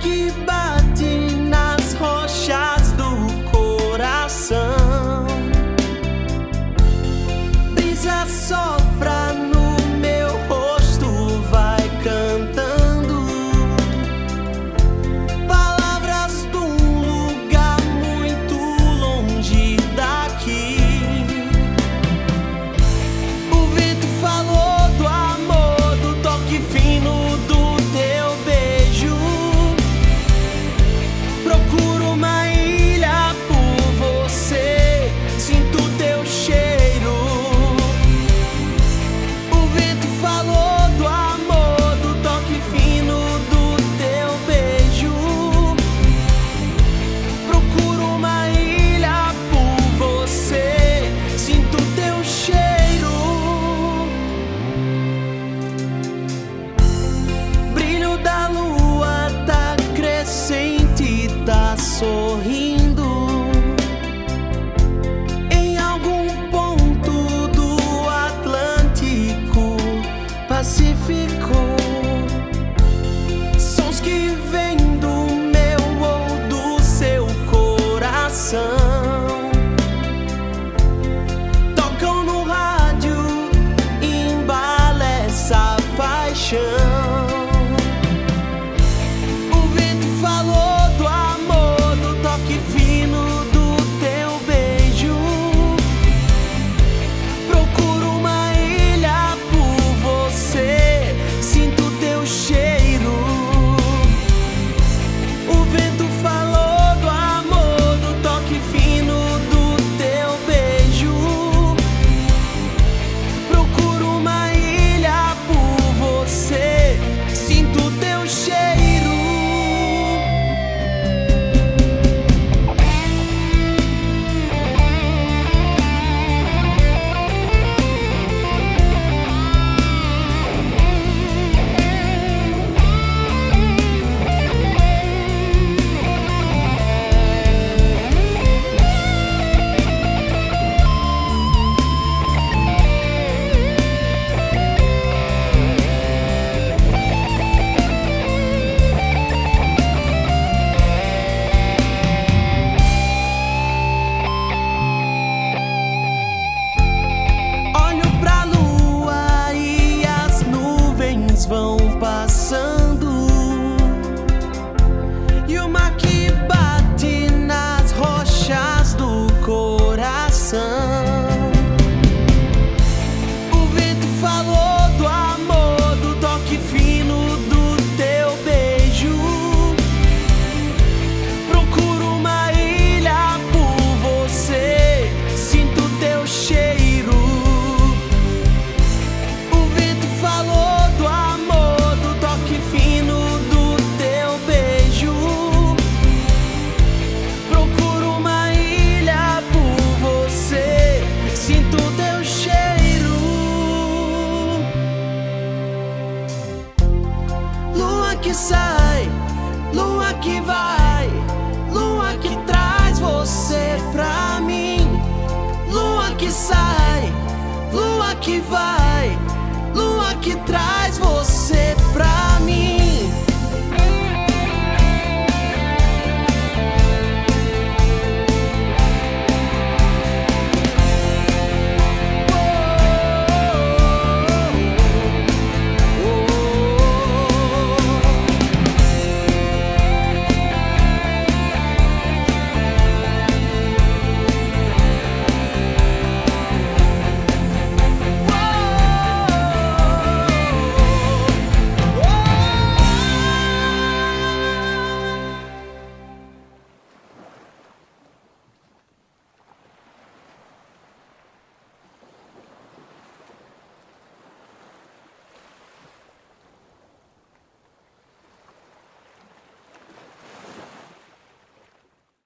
Pacífico. Sons que vêm que sai, lua que vai, lua que traz você pra mim. Lua que sai, lua que vai, lua que traz.